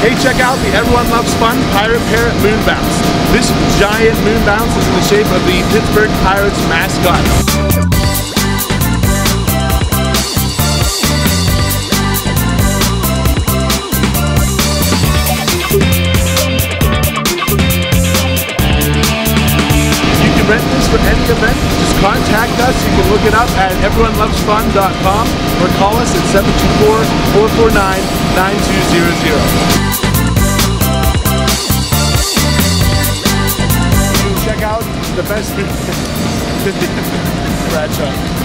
Hey, check out the Everyone Loves Fun Pirate Parrot Moon Bounce. This giant moon bounce is in the shape of the Pittsburgh Pirates mascot. You can rent this for any event. Just contact us. You can look it up at everyonelovesfun.com or call us at 724-449-9200. The best Bradshaw.